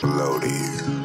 Floaty.